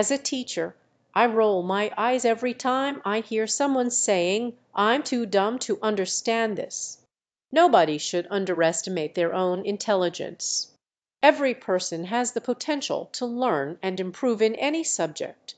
As a teacher I roll my eyes every time I hear someone saying, "I'm too dumb to understand this." Nobody should underestimate their own intelligence. Every person has the potential to learn and improve in any subject.